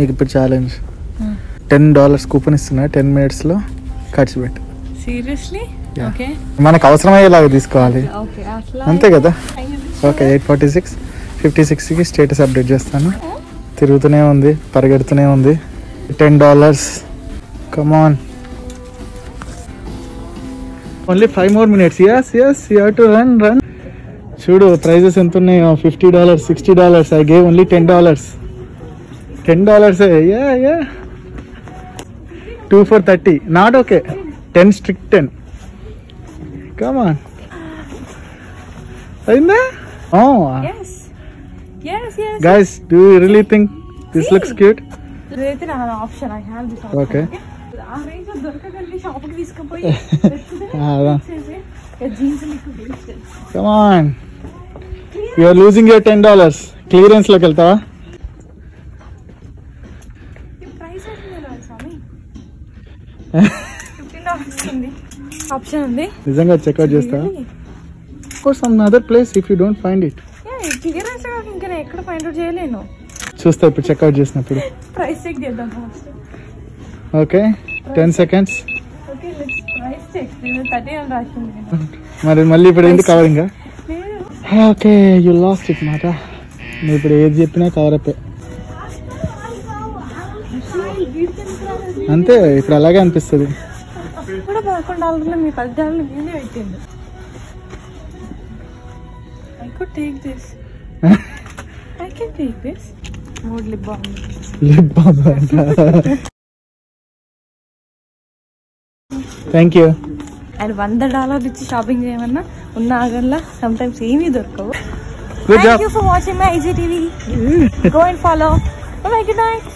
నీకు ఇప్పుడు challenge ten dollars coupon ఇస్తున్నా టెన్ మినిట్స్లో ఖర్చు పెట్టు. సీరియస్లీ. ఓకే మనకు అవసరమయ్యేలాగా తీసుకోవాలి. అంతే కదా? Okay eight forty six fifty సిక్స్కి స్టేటస్ అప్డేట్ చేస్తాను. తిరుగుతూనే ఉంది పరిగెడుతూనే ఉంది. Ten dollars come on only five more minutes yes yes you to run run చూడు ప్రైజెస్ ఎంత ఉన్నాయో. Fifty dollars sixty dollars I gave only ten dollars ten dollars yeah yeah two four thirty not okay ten strict ten come on అయిందా ఓ yes yes yes guys do you really think this looks cute ఇదైతే నా option I have this Okay. ఆ range దొరకగలిగి షాప్కి తీసుకుపోయి అదా jeans మీకు waste come on you are losing your ten dollars క్లియరెన్స్లోకి వెళ్తావా ప్రైస్ ఎంత స్వామి ఫిఫ్టీన్ డాలర్స్ ఉంది ఆప్షన్ ఉంది. నిజంగా చెక్అవుట్ చేస్తావా course some other place if you don't find it clearance ఇంకా ఎక్కడ ఫైండ్ అవుట్ చేయలేను. చూస్తా ఇప్పుడు చెక్అవుట్ చేసినప్పుడు. ప్రైస్ చెక్ చేద్దాం first okay ten seconds okay let's price check నేను థర్టీ అని రాసింది నేను మరి మళ్ళీ ఇప్పుడు ఏంటి covering okay you lost it మాట నువ్వు ఇప్పుడు ఏది చెప్పినా కవర్ అప్పే అంతే ఇప్పుడు అలాగే అనిపిస్తుంది. కూడా పదకొండు డాలర్లు మీ పది డాలర్లు మీదే పెట్టిండు I could take this I can take this mood lip balm lip balm thank you and వంద డాలర్లు ఇచ్చి షాపింగ్ చేయమన్నా ఉన్న ఆగంలా సమ్ టైమ్స్ ఏమీ దొరకవు. Thank you for watching my IG TV go and follow bye good night